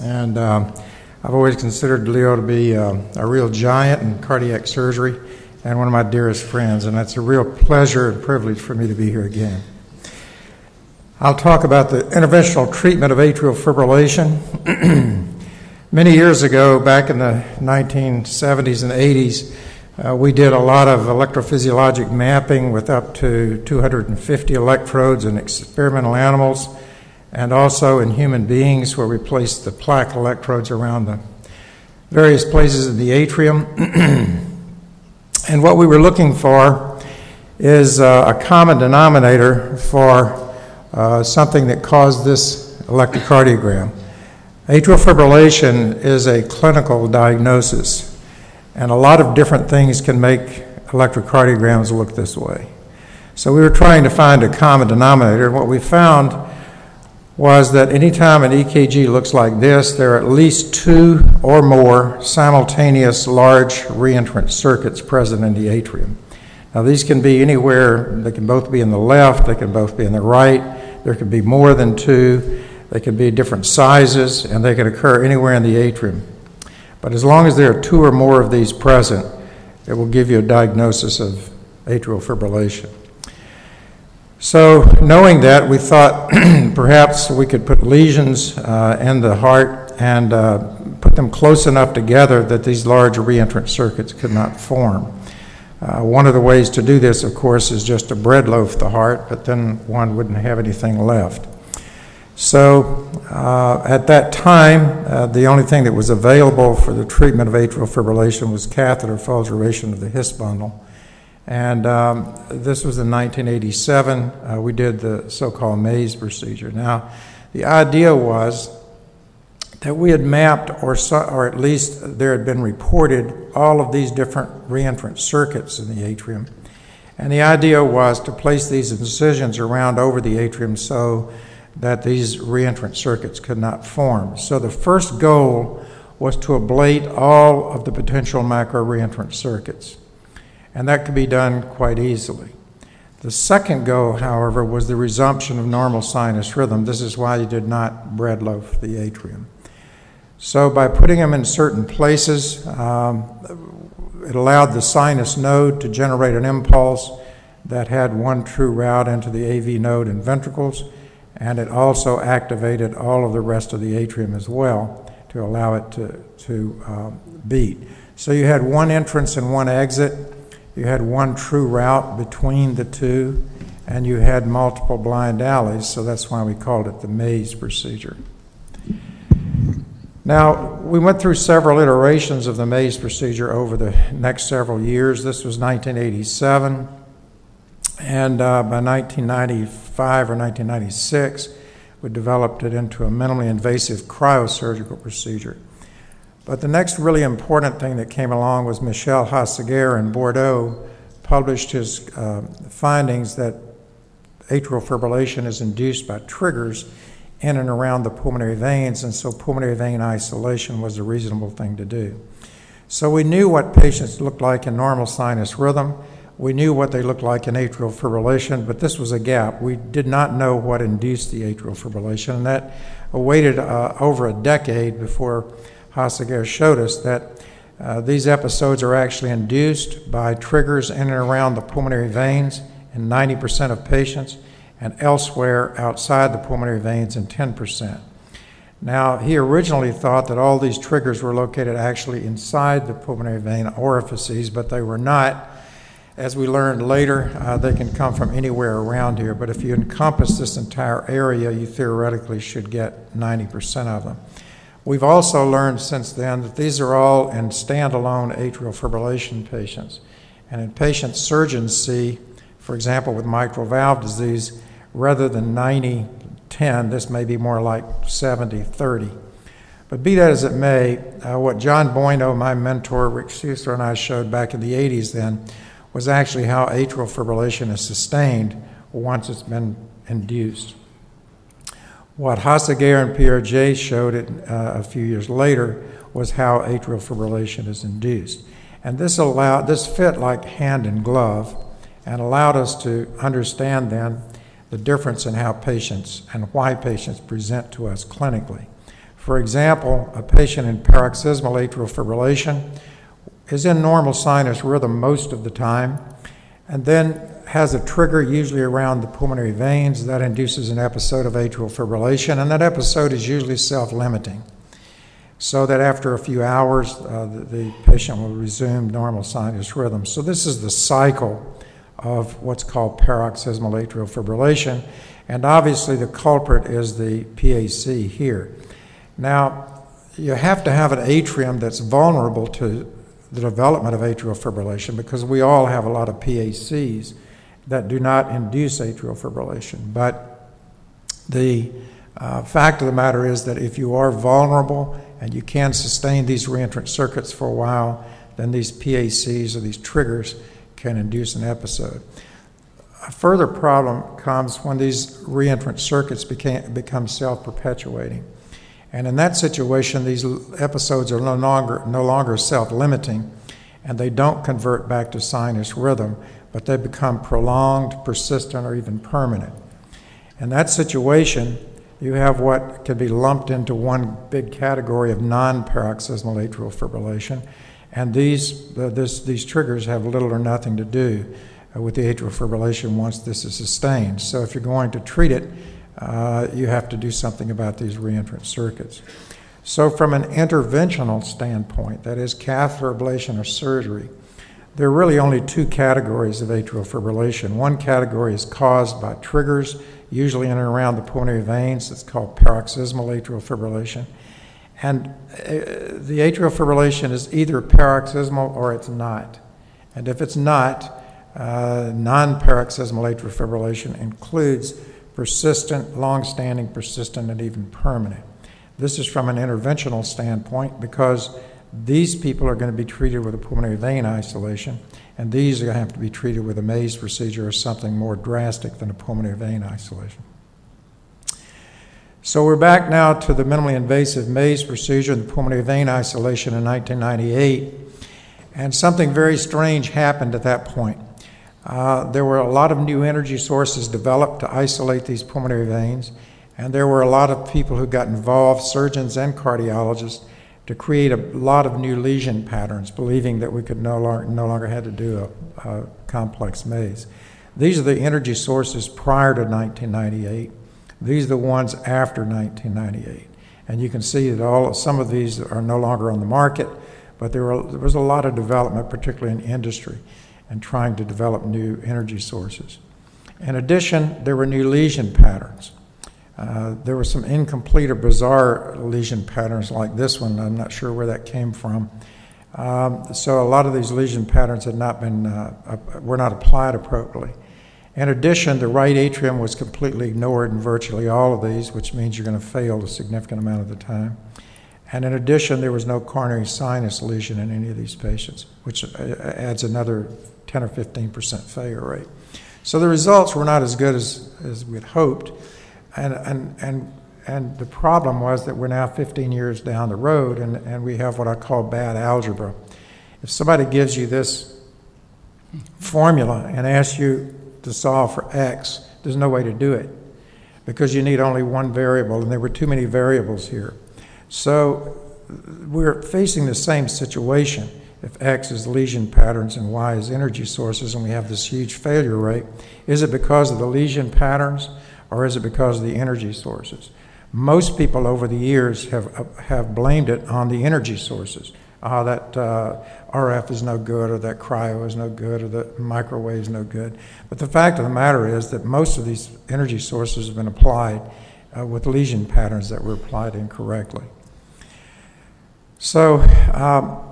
And um, I've always considered Leo to be uh, a real giant in cardiac surgery and one of my dearest friends, and it's a real pleasure and privilege for me to be here again. I'll talk about the interventional treatment of atrial fibrillation. Many years ago, back in the 1970s and 80s, uh, we did a lot of electrophysiologic mapping with up to 250 electrodes in experimental animals and also in human beings where we placed the plaque electrodes around the various places in the atrium. and what we were looking for is uh, a common denominator for uh, something that caused this electrocardiogram. Atrial fibrillation is a clinical diagnosis, and a lot of different things can make electrocardiograms look this way. So we were trying to find a common denominator, and what we found was that anytime an EKG looks like this, there are at least two or more simultaneous large reentrant circuits present in the atrium. Now, these can be anywhere, they can both be in the left, they can both be in the right, there can be more than two, they can be different sizes, and they can occur anywhere in the atrium. But as long as there are two or more of these present, it will give you a diagnosis of atrial fibrillation. So, knowing that, we thought perhaps we could put lesions uh, in the heart and uh, put them close enough together that these large reentrant circuits could not form. Uh, one of the ways to do this, of course, is just to bread loaf the heart, but then one wouldn't have anything left. So, uh, at that time, uh, the only thing that was available for the treatment of atrial fibrillation was catheter fulguration of the His bundle. And um, this was in 1987. Uh, we did the so called maze procedure. Now, the idea was that we had mapped, or, or at least there had been reported, all of these different reentrant circuits in the atrium. And the idea was to place these incisions around over the atrium so that these reentrant circuits could not form. So the first goal was to ablate all of the potential macro reentrant circuits and that could be done quite easily. The second goal, however, was the resumption of normal sinus rhythm. This is why you did not bread loaf the atrium. So, by putting them in certain places, um, it allowed the sinus node to generate an impulse that had one true route into the AV node and ventricles, and it also activated all of the rest of the atrium as well to allow it to, to um, beat. So, you had one entrance and one exit you had one true route between the two, and you had multiple blind alleys, so that's why we called it the maze procedure. Now, we went through several iterations of the maze procedure over the next several years. This was 1987, and uh, by 1995 or 1996, we developed it into a minimally invasive cryosurgical procedure. But the next really important thing that came along was Michel Haissaguerre in Bordeaux published his uh, findings that atrial fibrillation is induced by triggers in and around the pulmonary veins, and so pulmonary vein isolation was a reasonable thing to do. So we knew what patients looked like in normal sinus rhythm. We knew what they looked like in atrial fibrillation, but this was a gap. We did not know what induced the atrial fibrillation, and that waited uh, over a decade before Haissaguerre showed us that uh, these episodes are actually induced by triggers in and around the pulmonary veins in 90% of patients and elsewhere outside the pulmonary veins in 10%. Now, he originally thought that all these triggers were located actually inside the pulmonary vein orifices, but they were not. As we learned later, uh, they can come from anywhere around here, but if you encompass this entire area, you theoretically should get 90% of them. We've also learned since then that these are all in standalone atrial fibrillation patients. And in patients surgeons see, for example, with mitral valve disease, rather than 90 10, this may be more like 70 30. But be that as it may, uh, what John Boineau, my mentor, Rick Schuessler, and I showed back in the 80s then was actually how atrial fibrillation is sustained once it's been induced. What Haissaguerre and Piaget showed it uh, a few years later was how atrial fibrillation is induced. And this allowed this fit like hand in glove and allowed us to understand then the difference in how patients and why patients present to us clinically. For example, a patient in paroxysmal atrial fibrillation is in normal sinus rhythm most of the time, and then has a trigger usually around the pulmonary veins that induces an episode of atrial fibrillation, and that episode is usually self limiting. So that after a few hours, uh, the, the patient will resume normal sinus rhythm. So, this is the cycle of what's called paroxysmal atrial fibrillation, and obviously the culprit is the PAC here. Now, you have to have an atrium that's vulnerable to the development of atrial fibrillation because we all have a lot of PACs that do not induce atrial fibrillation. But the uh, fact of the matter is that if you are vulnerable and you can sustain these reentrant circuits for a while, then these PACs or these triggers can induce an episode. A further problem comes when these reentrant circuits became, become self perpetuating. And in that situation, these episodes are no longer, no longer self limiting and they don't convert back to sinus rhythm, but they become prolonged, persistent, or even permanent. In that situation, you have what can be lumped into one big category of non paroxysmal atrial fibrillation, and these, uh, this, these triggers have little or nothing to do uh, with the atrial fibrillation once this is sustained. So, if you're going to treat it, uh, you have to do something about these reentrant circuits. So, from an interventional standpoint, that is, catheter ablation or surgery, there are really only two categories of atrial fibrillation. One category is caused by triggers, usually in and around the pulmonary veins. It's called paroxysmal atrial fibrillation. And uh, the atrial fibrillation is either paroxysmal or it's not. And if it's not, uh, non paroxysmal atrial fibrillation includes persistent, long standing, persistent, and even permanent. This is from an interventional standpoint because these people are going to be treated with a pulmonary vein isolation, and these are going to have to be treated with a maze procedure or something more drastic than a pulmonary vein isolation. So we're back now to the minimally invasive maze procedure and the pulmonary vein isolation in 1998, and something very strange happened at that point. Uh, there were a lot of new energy sources developed to isolate these pulmonary veins, and there were a lot of people who got involved, surgeons and cardiologists, to create a lot of new lesion patterns, believing that we could no longer, no longer had to do a, a complex maze. These are the energy sources prior to 1998. These are the ones after 1998. And you can see that all some of these are no longer on the market, but there, were, there was a lot of development, particularly in industry, and trying to develop new energy sources. In addition, there were new lesion patterns. Uh, there were some incomplete or bizarre lesion patterns like this one. I'm not sure where that came from. Um, so a lot of these lesion patterns had not been uh, were not applied appropriately. In addition, the right atrium was completely ignored in virtually all of these, which means you're going to fail a significant amount of the time. And in addition, there was no coronary sinus lesion in any of these patients, which uh, adds another 10 or 15 percent failure rate. So the results were not as good as, as we'd hoped. And, and, and, and the problem was that we're now 15 years down the road and, and we have what I call bad algebra. If somebody gives you this formula and asks you to solve for x, there's no way to do it because you need only one variable, and there were too many variables here. So we're facing the same situation. If x is lesion patterns and y is energy sources, and we have this huge failure rate, is it because of the lesion patterns? Or is it because of the energy sources? Most people over the years have, have blamed it on the energy sources. Uh, that uh, RF is no good, or that cryo is no good, or the microwave is no good. But the fact of the matter is that most of these energy sources have been applied uh, with lesion patterns that were applied incorrectly. So, um,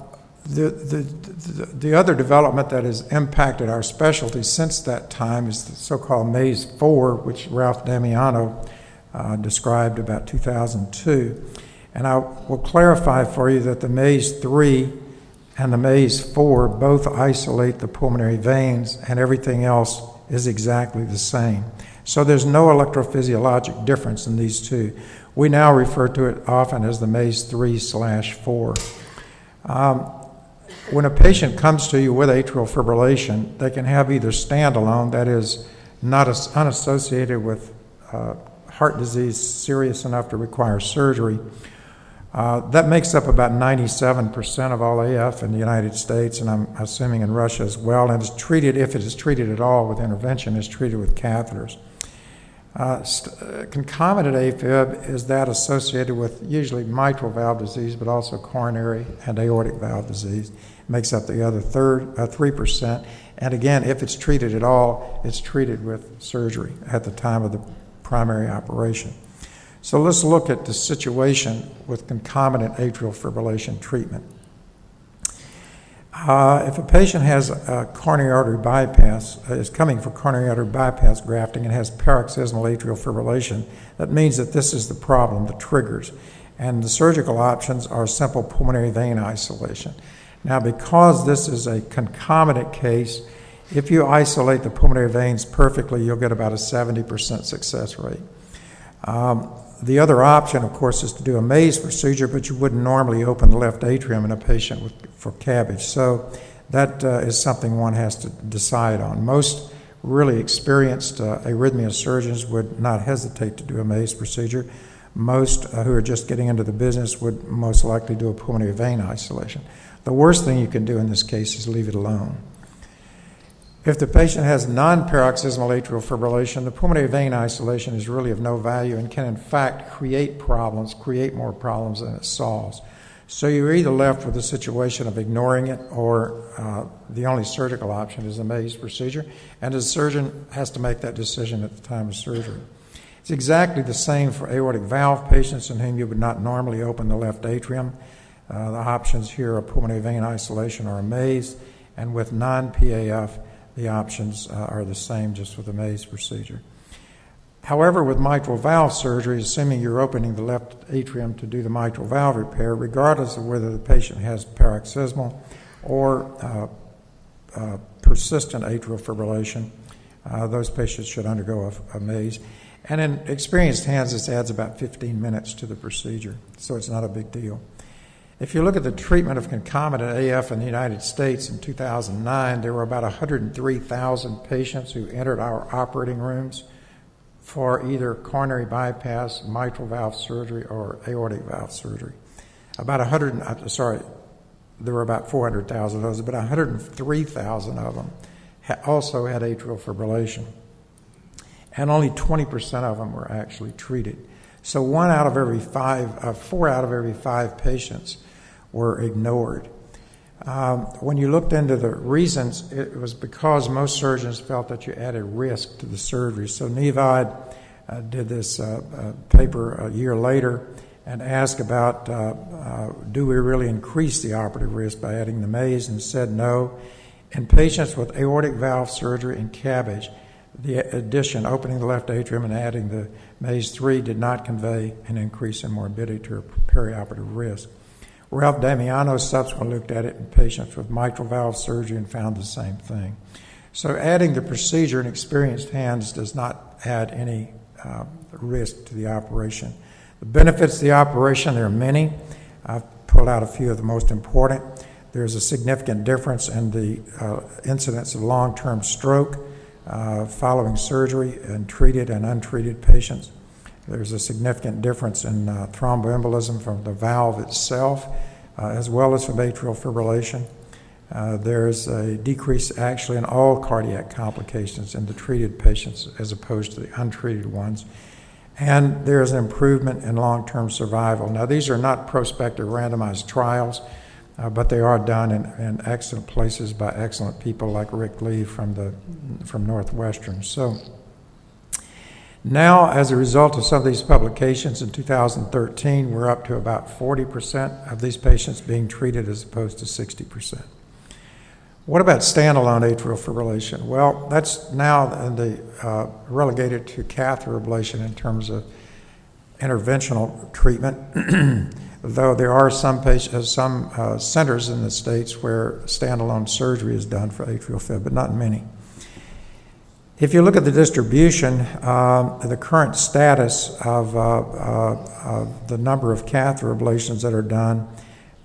the, the, the, the, other development that has impacted our specialty since that time is the so called Maze 4, which Ralph Damiano uh, described about 2002. And I will clarify for you that the Maze 3 and the Maze 4 both isolate the pulmonary veins, and everything else is exactly the same. So there's no electrophysiologic difference in these two. We now refer to it often as the Maze 3 slash 4. Um, when a patient comes to you with atrial fibrillation, they can have either standalone, that is, not unassociated with uh, heart disease serious enough to require surgery, Uh, that makes up about 97% of all AF in the United States, and I'm assuming in Russia as well, and is treated, if it is treated at all with intervention, is treated with catheters. Uh, st- uh, concomitant AFib is that associated with usually mitral valve disease, but also coronary and aortic valve disease. Makes up the other third, uh, 3%. And again, if it's treated at all, it's treated with surgery at the time of the primary operation. So let's look at the situation with concomitant atrial fibrillation treatment. Uh, if a patient has a coronary artery bypass, uh, is coming for coronary artery bypass grafting and has paroxysmal atrial fibrillation, that means that this is the problem, the triggers. And the surgical options are simple pulmonary vein isolation. Now, because this is a concomitant case, if you isolate the pulmonary veins perfectly, you'll get about a 70% success rate. Um, the other option, of course, is to do a maze procedure, but you wouldn't normally open the left atrium in a patient with, for CABG. So that uh, is something one has to decide on. Most really experienced uh, arrhythmia surgeons would not hesitate to do a maze procedure. Most uh, who are just getting into the business would most likely do a pulmonary vein isolation. The worst thing you can do in this case is leave it alone. If the patient has non paroxysmal atrial fibrillation, the pulmonary vein isolation is really of no value and can, in fact, create problems, create more problems than it solves. So you're either left with a situation of ignoring it, or uh, the only surgical option is a maze procedure, and the surgeon has to make that decision at the time of surgery. It's exactly the same for aortic valve patients in whom you would not normally open the left atrium. Uh, the options here are pulmonary vein isolation or a maze, and with non PAF, the options uh, are the same just with the maze procedure. However, with mitral valve surgery, assuming you're opening the left atrium to do the mitral valve repair, regardless of whether the patient has paroxysmal or uh, uh, persistent atrial fibrillation, uh, those patients should undergo a, a, maze. And in experienced hands, this adds about 15 minutes to the procedure, so it's not a big deal. If you look at the treatment of concomitant AF in the United States in 2009, there were about 103,000 patients who entered our operating rooms for either coronary bypass, mitral valve surgery, or aortic valve surgery. About 100, uh, sorry, there were about 400,000 of those, but 103,000 of them also had atrial fibrillation. And only 20% of them were actually treated. So one out of every five, uh, four out of every five patients were ignored. Um, when you looked into the reasons, it was because most surgeons felt that you added risk to the surgery. So Niv Ad uh, did this uh, uh, paper a year later and asked about uh, uh, do we really increase the operative risk by adding the maze and said no. In patients with aortic valve surgery and CABG, the addition, opening the left atrium and adding the maze 3 did not convey an increase in morbidity or perioperative risk. Ralph Damiano subsequently looked at it in patients with mitral valve surgery and found the same thing. So, adding the procedure in experienced hands does not add any uh, risk to the operation. The benefits of the operation, there are many. I've pulled out a few of the most important. There's a significant difference in the uh, incidence of long term stroke uh, following surgery in treated and untreated patients. There's a significant difference in uh, thromboembolism from the valve itself, uh, as well as from atrial fibrillation. Uh, there's a decrease actually in all cardiac complications in the treated patients as opposed to the untreated ones. And there's an improvement in long term survival. Now, these are not prospective randomized trials, uh, but they are done in, in, excellent places by excellent people like Rick Lee from, the, from Northwestern. So, now, as a result of some of these publications in 2013, we're up to about 40% of these patients being treated as opposed to 60%. What about standalone atrial fibrillation? Well, that's now the, uh, relegated to catheter ablation in terms of interventional treatment, though there are some, patients, uh, some uh, centers in the states where standalone surgery is done for atrial fib, but not many. If you look at the distribution, uh, the current status of, uh, uh, of, the number of catheter ablations that are done,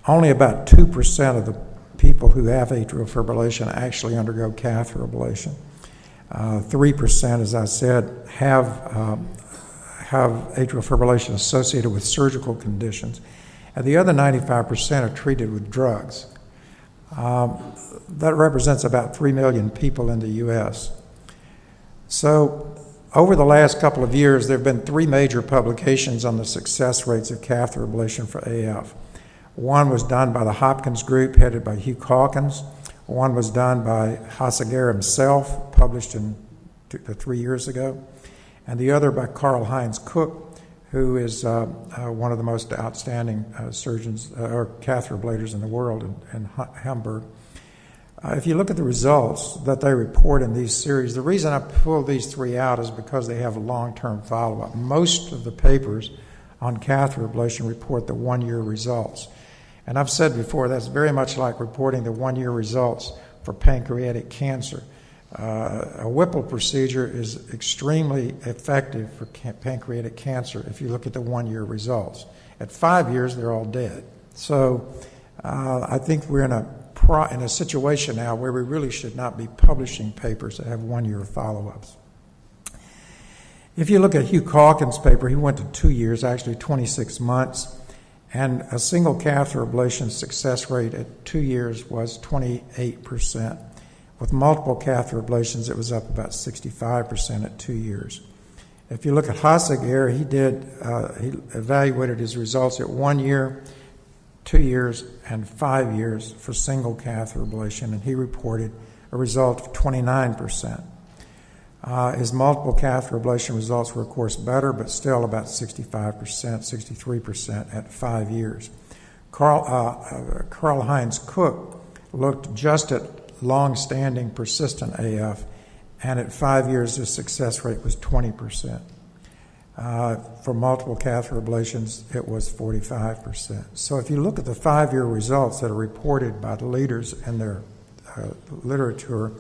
only about 2% of the people who have atrial fibrillation actually undergo catheter ablation. 3%, uh, as I said, have, um, have atrial fibrillation associated with surgical conditions. And the other 95% are treated with drugs. Um, that represents about 3 million people in the U.S. So, over the last couple of years, there have been three major publications on the success rates of catheter ablation for AF. One was done by the Hopkins Group, headed by Hugh Calkins. One was done by Haissaguerre himself, published in uh, three years ago, and the other by Karl Heinz Kuck, who is uh, uh, one of the most outstanding uh, surgeons uh, or catheter ablaters in the world in, in Hamburg. Uh, if you look at the results that they report in these series, the reason I pull these three out is because they have a long term follow up. Most of the papers on catheter ablation report the one year results. And I've said before, that's very much like reporting the one year results for pancreatic cancer. Uh, a Whipple procedure is extremely effective for pancreatic cancer if you look at the one year results. At five years, they're all dead. So uh, I think we're in a, pro- in a situation now where we really should not be publishing papers that have one year follow ups. If you look at Hugh Calkins' paper, he went to two years, actually 26 months. And a single catheter ablation success rate at two years was 28%. With multiple catheter ablations, it was up about 65% at two years. If you look at Haissaguerre, he did uh, he evaluated his results at one year, two years, and five years for single catheter ablation, and he reported a result of 29%. Uh, his multiple catheter ablation results were, of course, better, but still about 65%, 63% at five years. Carl, uh, uh, Karl Heinz Kuck looked just at long standing persistent AF, and at five years, the success rate was 20%. Uh, for multiple catheter ablations, it was 45%. So if you look at the five year results that are reported by the leaders in their uh, literature,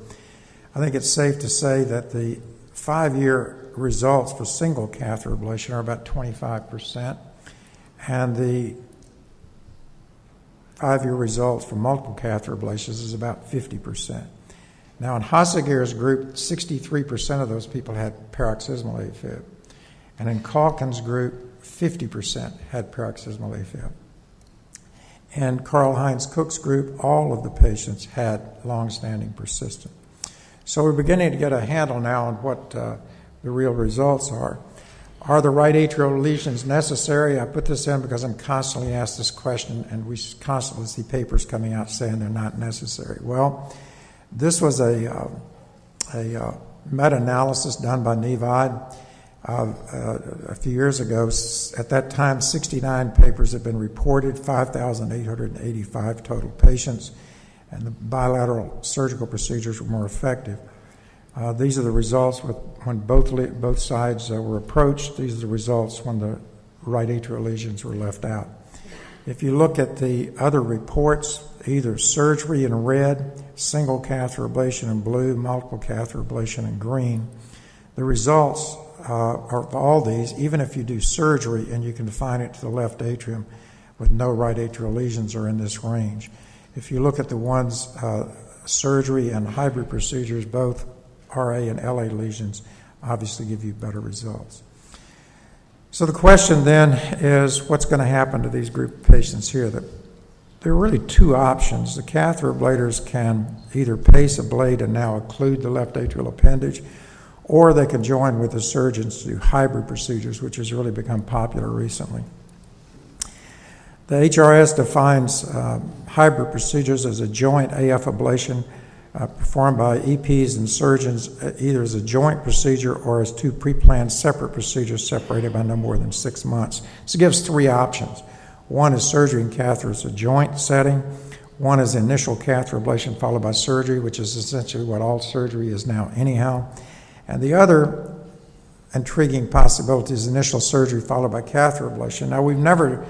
I think it's safe to say that the five year results for single catheter ablation are about 25%, and the five year results for multiple catheter ablations is about 50%. Now, in Haissaguerre's group, 63% of those people had paroxysmal AFib. And in Calkins' group, 50% had paroxysmal AFib. And Karl Heinz Kuck's group, all of the patients had long standing persistent. So we're beginning to get a handle now on what uh, the real results are. Are the right atrial lesions necessary? I put this in because I'm constantly asked this question, and we constantly see papers coming out saying they're not necessary. Well, this was a, uh, a uh, meta analysis done by Niv Ad uh, uh, a few years ago. At that time, 69 papers had been reported, 5,885 total patients and the bilateral surgical procedures were more effective. Uh, these are the results when both, both sides uh, were approached. These are the results when the right atrial lesions were left out. If you look at the other reports, either surgery in red, single catheter ablation in blue, multiple catheter ablation in green, the results uh, of all these, even if you do surgery and you can define it to the left atrium with no right atrial lesions, are in this range. If you look at the ones, surgery and hybrid procedures, both RA and LA lesions obviously give you better results. So the question then is what's going to happen to these group of patients here? That there are really two options. The catheter ablaters can either pace a blade and now occlude the left atrial appendage, or they can join with the surgeons to do hybrid procedures, which has really become popular recently. The HRS defines uh, hybrid procedures as a joint AF ablation uh, performed by EPs and surgeons uh, either as a joint procedure or as two pre planned separate procedures separated by no more than six months. This gives three options. One is surgery and catheter as a joint setting. One is initial catheter ablation followed by surgery, which is essentially what all surgery is now, anyhow. And the other intriguing possibility is initial surgery followed by catheter ablation. Now, we've never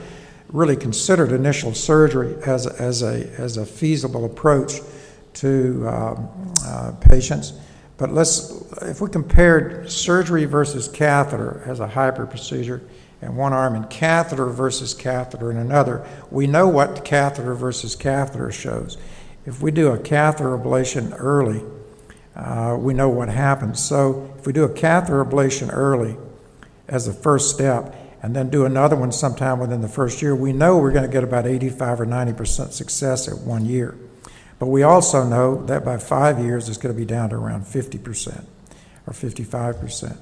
really considered initial surgery as, as, a, as a feasible approach to um, uh, patients. But let's, if we compared surgery versus catheter as a hybrid procedure and one arm in catheter versus catheter in another, we know what catheter versus catheter shows. If we do a catheter ablation early, uh, we know what happens. So if we do a catheter ablation early as the first step, and then do another one sometime within the first year, we know we're going to get about 85 or 90% success at one year. But we also know that by five years, it's going to be down to around 50% or 55%.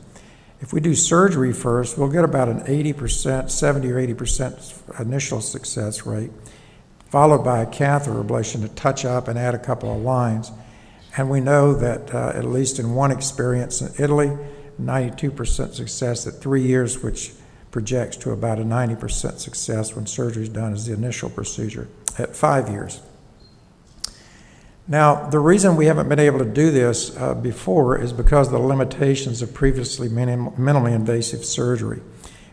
If we do surgery first, we'll get about an 80%, 70 or 80% initial success rate, followed by a catheter ablation to touch up and add a couple of lines. And we know that, uh, at least in one experience in Italy, 92% success at three years, which projects to about a 90% success when surgery is done as the initial procedure at five years. Now, the reason we haven't been able to do this uh, before is because of the limitations of previously minim- minimally invasive surgery.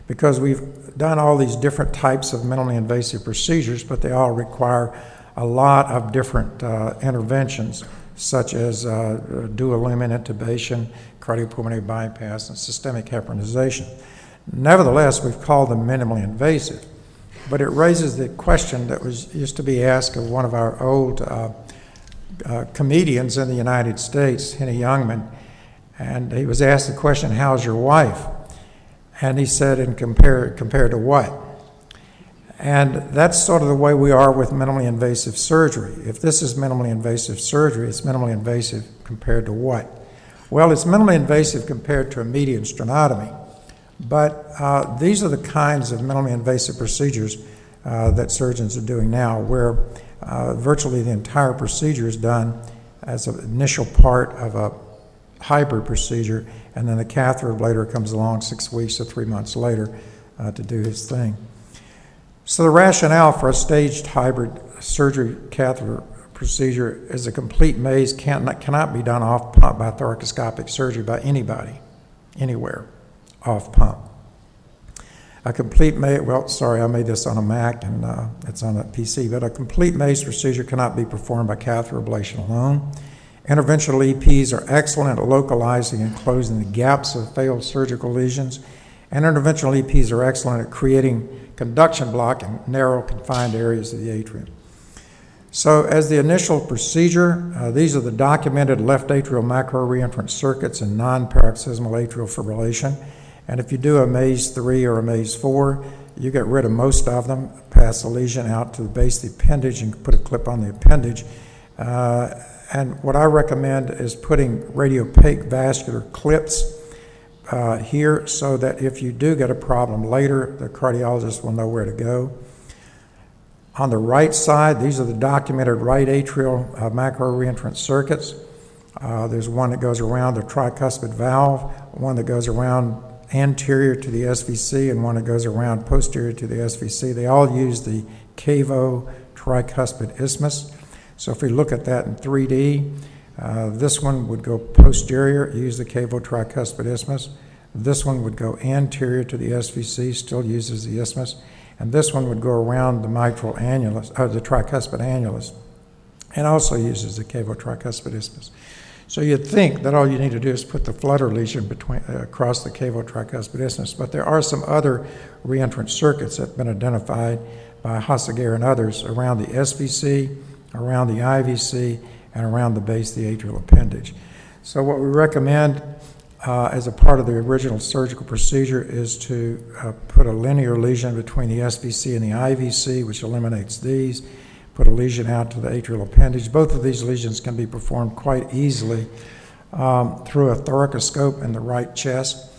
Because we've done all these different types of minimally invasive procedures, but they all require a lot of different uh, interventions, such as uh, dual lumen intubation, cardiopulmonary bypass, and systemic heparinization. Nevertheless, we've called them minimally invasive. But it raises the question that was used to be asked of one of our old uh, comedians in the United States, Henny Youngman, and he was asked the question, "How's your wife?" And he said, "And compare compared to what?" And that's sort of the way we are with minimally invasive surgery. If this is minimally invasive surgery, it's minimally invasive compared to what? Well, it's minimally invasive compared to a median sternotomy. But uh, these are the kinds of minimally invasive procedures uh, that surgeons are doing now, where uh, virtually the entire procedure is done as an initial part of a hybrid procedure, and then the catheter ablator comes along six weeks or three months later uh, to do his thing. So, the rationale for a staged hybrid surgery catheter procedure is a complete maze cannot, cannot be done off pump by thoracoscopic surgery by anybody, anywhere off pump. A complete maze, well, sorry, I made this on a Mac and uh, it's on a PC, but a complete maze procedure cannot be performed by catheter ablation alone. Interventional EPs are excellent at localizing and closing the gaps of failed surgical lesions, and interventional EPs are excellent at creating conduction block in narrow, confined areas of the atrium. So, as the initial procedure, uh, these are the documented left atrial macro reentrant circuits and non paroxysmal atrial fibrillation. And if you do a maze 3 or a maze 4, you get rid of most of them, pass the lesion out to the base of the appendage and put a clip on the appendage. Uh, and what I recommend is putting radiopaque vascular clips uh, here so that if you do get a problem later, the cardiologist will know where to go. On the right side, these are the documented right atrial uh, macro circuits. Uh, there's one that goes around the tricuspid valve, one that goes around anterior to the SVC and one that goes around posterior to the SVC. They all use the cavo tricuspid isthmus. So if we look at that in 3D, uh, this one would go posterior, use the cavo tricuspid isthmus. This one would go anterior to the SVC, still uses the isthmus. And this one would go around the mitral annulus, or uh, the tricuspid annulus, and also uses the cavo tricuspid isthmus. So you'd think that all you need to do is put the flutter lesion between, uh, across the cavo-tricuspid but there are some other reentrant circuits that have been identified by Haissaguerre and others around the SVC, around the IVC, and around the base of the atrial appendage. So what we recommend uh, as a part of the original surgical procedure is to uh, put a linear lesion between the SVC and the IVC, which eliminates these put a lesion out to the atrial appendage. Both of these lesions can be performed quite easily um, through a thoracoscope in the right chest.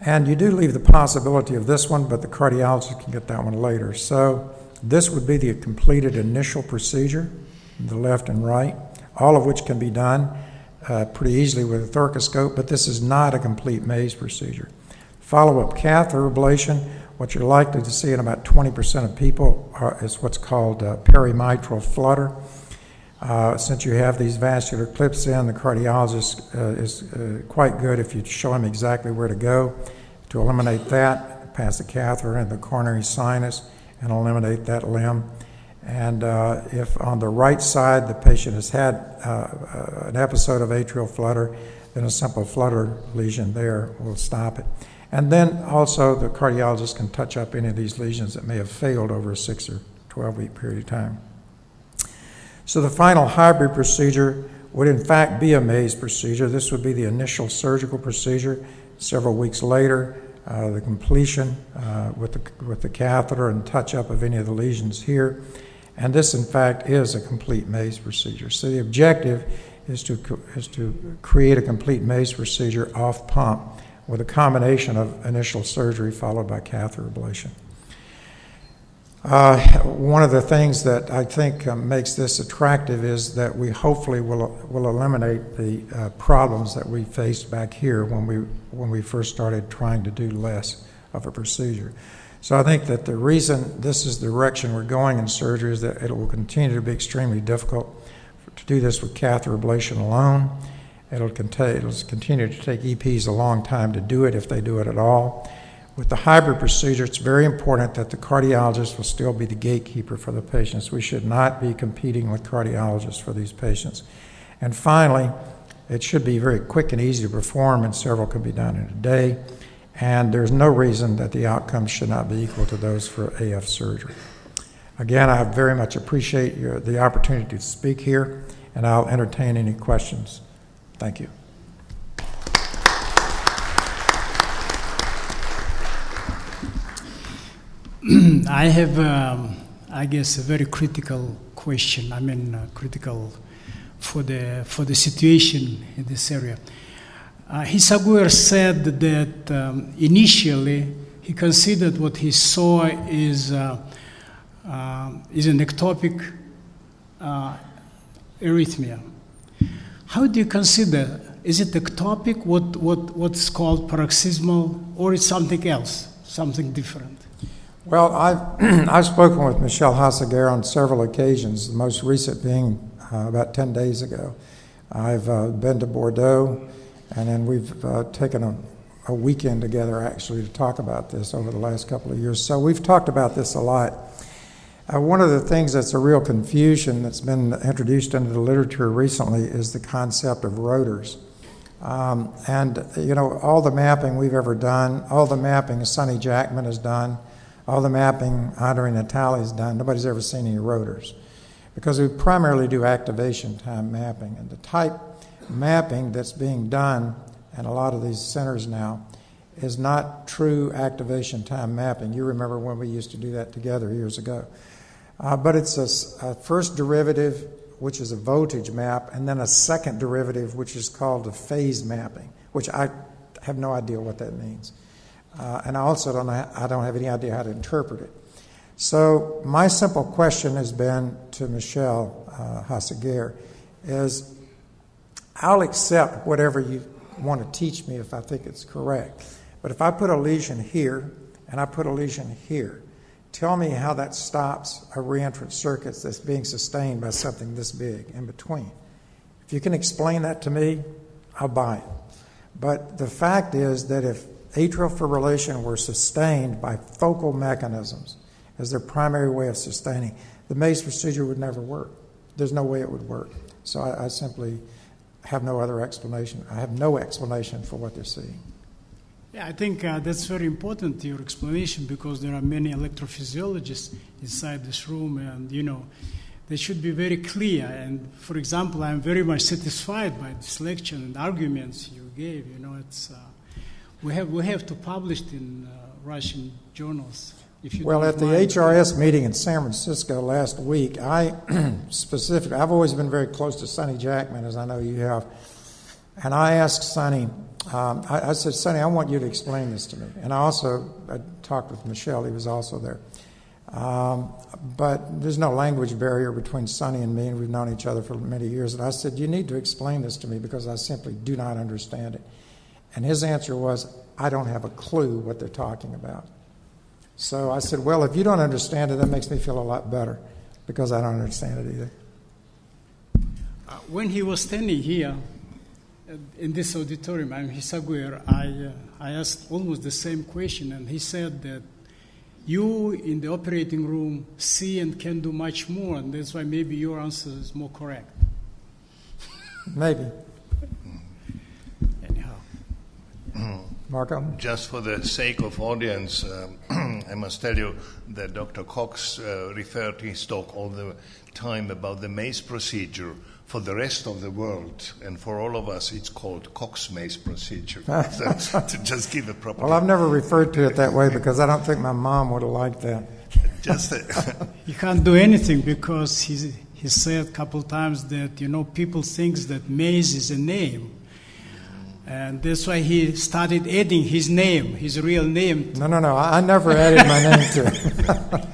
And you do leave the possibility of this one, but the cardiologist can get that one later. So this would be the completed initial procedure, the left and right, all of which can be done uh, pretty easily with a thoracoscope, but this is not a complete maze procedure. Follow up catheter ablation what you're likely to see in about 20% of people are, is what's called uh, perimitral flutter. Uh, since you have these vascular clips in, the cardiologist uh, is uh, quite good if you show him exactly where to go to eliminate that, pass the catheter in the coronary sinus and eliminate that limb. And uh, if on the right side the patient has had uh, an episode of atrial flutter, then a simple flutter lesion there will stop it. And then also the cardiologist can touch up any of these lesions that may have failed over a six or 12 week period of time. So the final hybrid procedure would in fact be a maze procedure. This would be the initial surgical procedure. Several weeks later, uh, the completion uh, with, the, with the catheter and touch up of any of the lesions here. And this, in fact, is a complete maze procedure. So the objective is to, is to create a complete maze procedure off pump with a combination of initial surgery followed by catheter ablation. Uh, one of the things that I think uh, makes this attractive is that we hopefully will, will eliminate the uh, problems that we faced back here when we, when we first started trying to do less of a procedure. So I think that the reason this is the direction we're going in surgery is that it will continue to be extremely difficult to do this with catheter ablation alone. It'll, it'll continue to take EPs a long time to do it if they do it at all. With the hybrid procedure, it's very important that the cardiologist will still be the gatekeeper for the patients. We should not be competing with cardiologists for these patients. And finally, it should be very quick and easy to perform, and several can be done in a day. And there's no reason that the outcomes should not be equal to those for AF surgery. Again, I very much appreciate your, the opportunity to speak here, and I'll entertain any questions. Thank you. I have, um, I guess, a very critical question. I mean, uh, critical for the for the situation in this area. Uh, Haissaguerre said that um, initially he considered what he saw is uh, uh, is an ectopic uh, arrhythmia. How do you consider? Is it ectopic? What what what's called paroxysmal, or it's something else, something different? Well, I've, I've spoken with Michel Haissaguerre on several occasions, the most recent being uh, about 10 days ago. I've uh, been to Bordeaux, and then we've uh, taken a, a weekend together actually to talk about this over the last couple of years. So we've talked about this a lot. Uh, one of the things that's a real confusion that's been introduced into the literature recently is the concept of rotors. Um, and, you know, all the mapping we've ever done, all the mapping Sonny Jackman has done, all the mapping Andre Natale's done, nobody's ever seen any rotors because we primarily do activation time mapping. And the type mapping that's being done in a lot of these centers now is not true activation time mapping. You remember when we used to do that together years ago. Uh, but it's a, a, first derivative, which is a voltage map, and then a second derivative, which is called a phase mapping, which I have no idea what that means. Uh, and I also don't, ha- I don't have any idea how to interpret it. So my simple question has been to Michel uh, Haissaguerre is I'll accept whatever you want to teach me if I think it's correct. But if I put a lesion here and I put a lesion here, tell me how that stops a reentrant circuit that's being sustained by something this big in between. If you can explain that to me, I'll buy it. But the fact is that if atrial fibrillation were sustained by focal mechanisms as their primary way of sustaining, the maze procedure would never work. There's no way it would work. So I, I simply have no other explanation. I have no explanation for what they're seeing. Yeah, I think uh, that's very important, your explanation, because there are many electrophysiologists inside this room, and you know, they should be very clear. And for example, I'm very much satisfied by this lecture and arguments you gave. You know, it's. Uh, we have, we have to publish it in uh, Russian journals. well, at the mind. HRS meeting in San Francisco last week, I specifically, I've always been very close to Sonny Jackman, as I know you have. And I asked Sonny, um, I, I, said, Sonny, I want you to explain this to me. And I also I talked with Michel, he was also there. Um, but there's no language barrier between Sonny and me, and we've known each other for many years. And I said, You need to explain this to me because I simply do not understand it. And his answer was, I don't have a clue what they're talking about. So I said, Well, if you don't understand it, that makes me feel a lot better because I don't understand it either. Uh, when he was standing here in this auditorium, I'm Haissaguerre, I, uh, I asked almost the same question, and he said that you in the operating room see and can do much more, and that's why maybe your answer is more correct. Maybe. Marco? Just for the sake of audience, um, I must tell you that Dr. Cox uh, referred to his talk all the time about the maze procedure. For the rest of the world and for all of us, it's called Cox maze procedure. so, to just give a proper. Well, I've never referred to it that way because I don't think my mom would have liked that. just. he can't do anything because he he said a couple times that you know people thinks that Maze is a name. And that's why he started adding his name, his real name. No, no, no. I, I never added my name to it.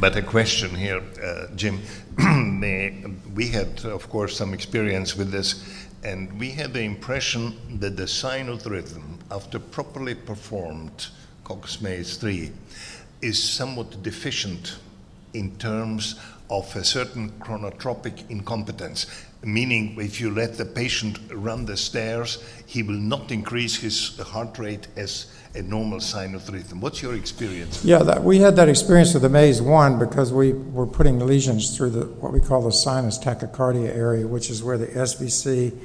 But a question here, uh, Jim. we had, of course, some experience with this, and we had the impression that the sinus rhythm, after properly performed Cox Maze 3, is somewhat deficient in terms of a certain chronotropic incompetence, meaning if you let the patient run the stairs, he will not increase his heart rate as a normal sinus rhythm. What's your experience? Yeah, that, we had that experience with the Maze 1 because we were putting lesions through the what we call the sinus tachycardia area, which is where the SVC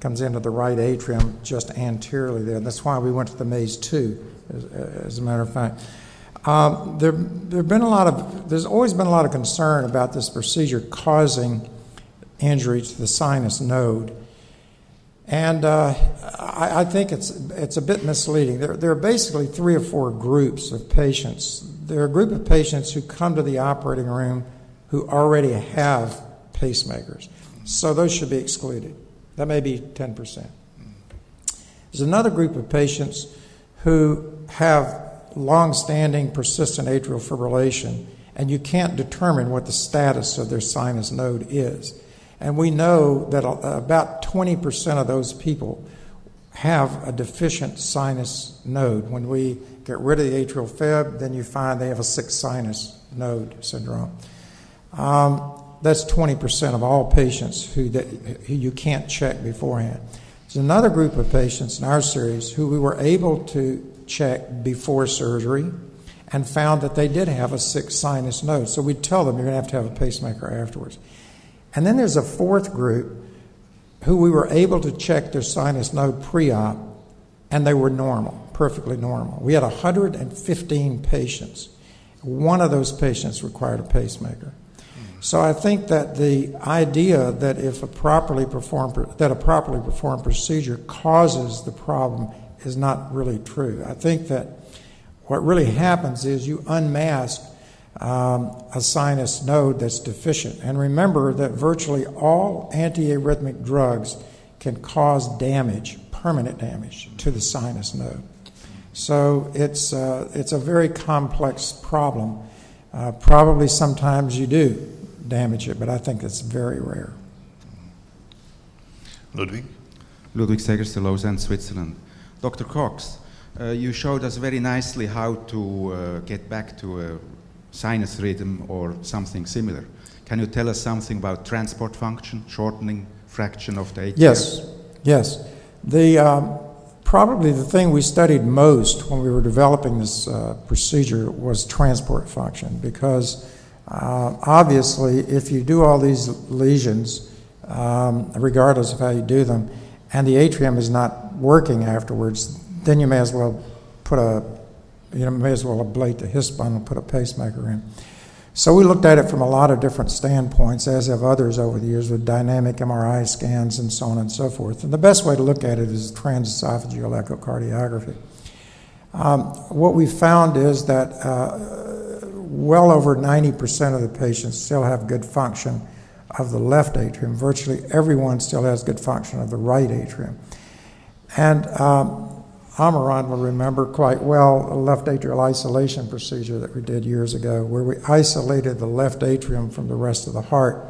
comes into the right atrium just anteriorly there. That's why we went to the Maze 2, as, as a matter of fact. Um, there, there been a lot of, there's always been a lot of concern about this procedure causing injury to the sinus node. And uh, I, I, think it's, it's a bit misleading. There, there are basically three or four groups of patients. There are a group of patients who come to the operating room who already have pacemakers. So those should be excluded. That may be 10%. There's another group of patients who have long standing persistent atrial fibrillation, and you can't determine what the status of their sinus node is. And we know that about 20% of those people have a deficient sinus node. When we get rid of the atrial fib, then you find they have a sick sinus node syndrome. Um, that's 20% of all patients who, that, who you can't check beforehand. There's another group of patients in our series who we were able to check before surgery and found that they did have a sick sinus node. So we'd tell them you're going to have to have a pacemaker afterwards. And then there's a fourth group who we were able to check their sinus node pre op, and they were normal, perfectly normal. We had 115 patients. One of those patients required a pacemaker. So I think that the idea that if a properly performed that a properly performed procedure causes the problem is not really true. I think that what really happens is you unmask um, a sinus node that's deficient. And remember that virtually all antiarrhythmic drugs can cause damage, permanent damage, to the sinus node. So it's, uh, it's a very complex problem. Uh, probably sometimes you do damage it, but I think it's very rare. Ludwig? Ludwig Segesser, Lausanne, Switzerland. Dr. Cox, uh, you showed us very nicely how to uh, get back to a sinus rhythm or something similar. Can you tell us something about transport function, shortening fraction of the atrium? Yes, yes. The, um, probably the thing we studied most when we were developing this uh, procedure was transport function because uh, obviously if you do all these lesions, um, regardless of how you do them, and the atrium is not working afterwards, then you may as well put a, you know, may as well ablate the His bundle and put a pacemaker in. So we looked at it from a lot of different standpoints, as have others over the years with dynamic MRI scans and so on and so forth. And the best way to look at it is transesophageal echocardiography. Um, what we found is that uh, well over 90% of the patients still have good function of the left atrium. Virtually everyone still has good function of the right atrium. And um, Amaran will remember quite well a left atrial isolation procedure that we did years ago, where we isolated the left atrium from the rest of the heart.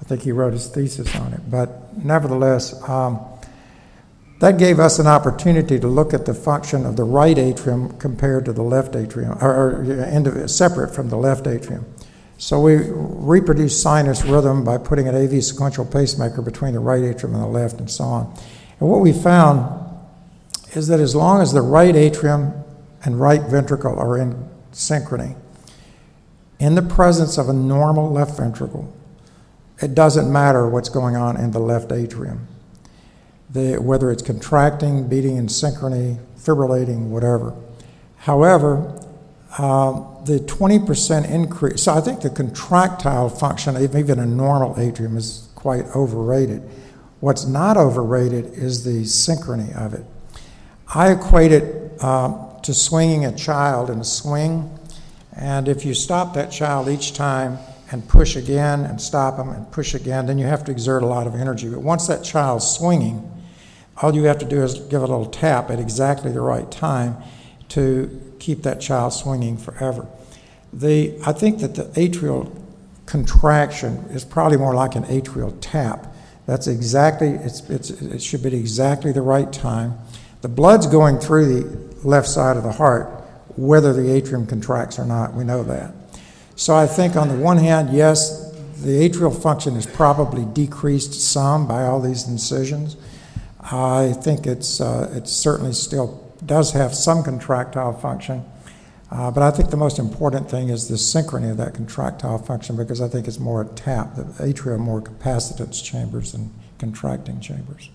I think he wrote his thesis on it. But nevertheless, um, that gave us an opportunity to look at the function of the right atrium compared to the left atrium, or, or separate from the left atrium. So we reproduced sinus rhythm by putting an AV sequential pacemaker between the right atrium and the left and so on. And what we found is that as long as the right atrium and right ventricle are in synchrony, in the presence of a normal left ventricle, it doesn't matter what's going on in the left atrium. The, whether it's contracting, beating in synchrony, fibrillating, whatever. However, Um, the 20% increase, so I think the contractile function, even a normal atrium, is quite overrated. What's not overrated is the synchrony of it. I equate it um, to swinging a child in a swing, and if you stop that child each time and push again and stop them and push again, then you have to exert a lot of energy. But once that child's swinging, all you have to do is give a little tap at exactly the right time to keep that child swinging forever. The, I think that the atrial contraction is probably more like an atrial tap. That's exactly, it's, it's, it should be exactly the right time. The blood's going through the left side of the heart, whether the atrium contracts or not, we know that. So I think on the one hand, yes, the atrial function is probably decreased some by all these incisions. I think it's, uh, it certainly still does have some contractile function. Uh, but I think the most important thing is the synchrony of that contractile function because I think it's more a tap. The atria are more capacitance chambers than contracting chambers.